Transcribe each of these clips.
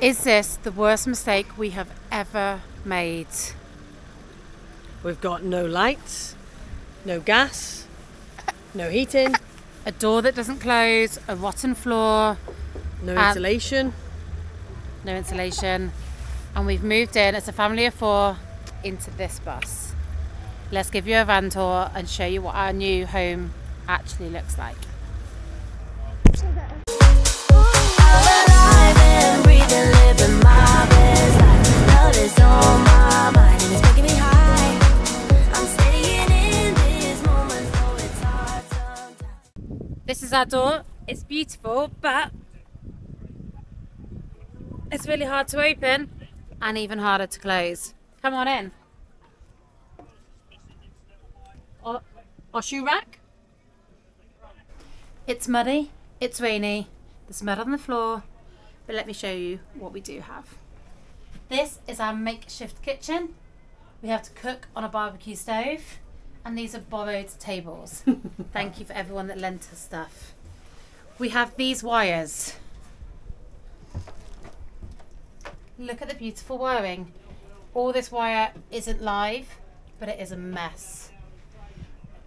Is this the worst mistake we have ever made? We've got no lights, no gas, no heating, A door that doesn't close, a rotten floor, no Um, insulation. no insulation, and we've moved in as a family of four into this bus. Let's give you a van tour and show you what our new home actually looks like. Is door. It's beautiful, but it's really hard to open and even harder to close. Come on in. Our shoe rack. It's muddy, it's rainy, there's mud on the floor, but let me show you what we do have. This is our makeshift kitchen. We have to cook on a barbecue stove, and these are borrowed tables. Thank you for everyone that lent us stuff. We have these wires. Look at the beautiful wiring. All this wire isn't live, but it is a mess.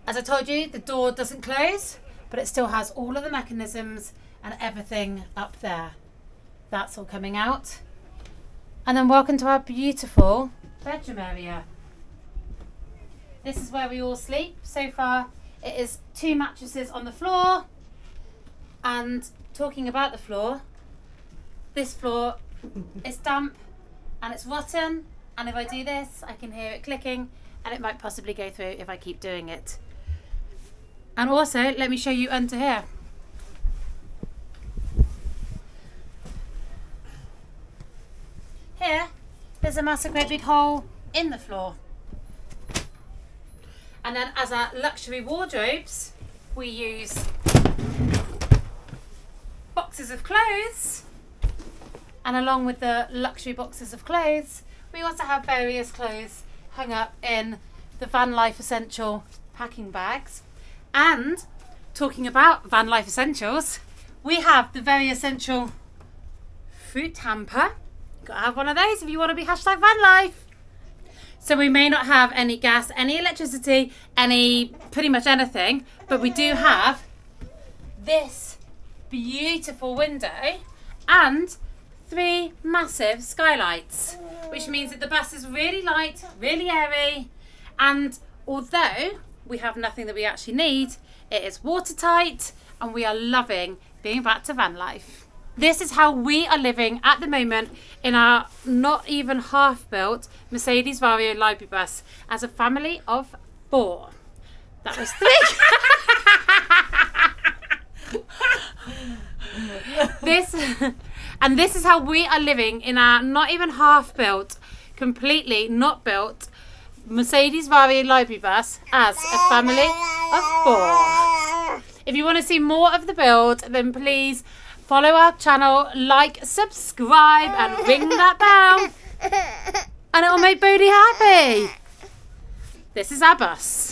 As I told you, the door doesn't close, but it still has all of the mechanisms and everything up there. That's all coming out. And then welcome to our beautiful bedroom area. This is where we all sleep. So far, it is two mattresses on the floor. And talking about the floor, this floor is damp and it's rotten. And if I do this, I can hear it clicking and it might possibly go through if I keep doing it. And also, let me show you under here. Here, there's a massive great big hole in the floor. And then as our luxury wardrobes, we use boxes of clothes. And along with the luxury boxes of clothes, we also have various clothes hung up in the Van Life Essential packing bags. And talking about Van Life Essentials, we have the very essential fruit hamper. Gotta have one of those if you want to be hashtag van life. So we may not have any gas, any electricity, any pretty much anything, but we do have this beautiful window and three massive skylights, which means that the bus is really light, really airy, and although we have nothing that we actually need, it is watertight, and we are loving being back to van life. This is how we are living at the moment in our not even half built Mercedes Vario library bus as a family of four. That was three. this and this is how we are living in our not even half built, completely not built Mercedes Vario library bus as a family of four. If you want to see more of the build, then please follow our channel, like, subscribe, and ring that bell. And it'll make Bodhi happy. This is our bus.